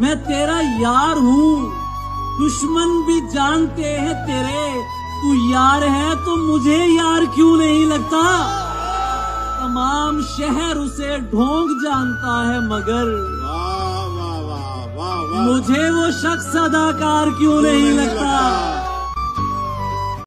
मैं तेरा यार हूँ। दुश्मन भी जानते हैं तेरे। तू यार है तो मुझे यार क्यों नहीं लगता? तमाम शहर उसे ढोंग जानता है मगर वाह वाह वाह वाह मुझे वो शख्स अदाकार क्यों नहीं लगता?